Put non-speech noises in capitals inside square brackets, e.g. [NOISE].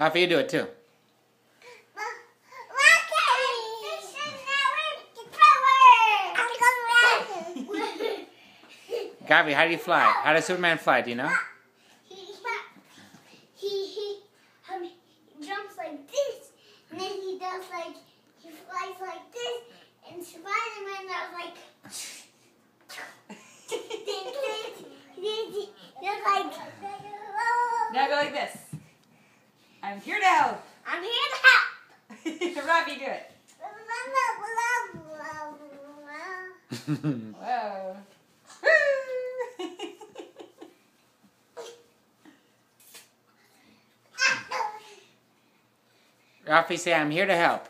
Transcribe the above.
Rafi, you do it too. Gavi, how do you fly? How does Superman fly? Do you know? He, he, he, um, jumps like this, and then he does like, he flies like this, and Spider-Man does like, just like, Now go like this. I'm here to help. I'm here to help. [LAUGHS] Robbie, do it. [LAUGHS] Whoa. [LAUGHS] Rafi, say, I'm here to help.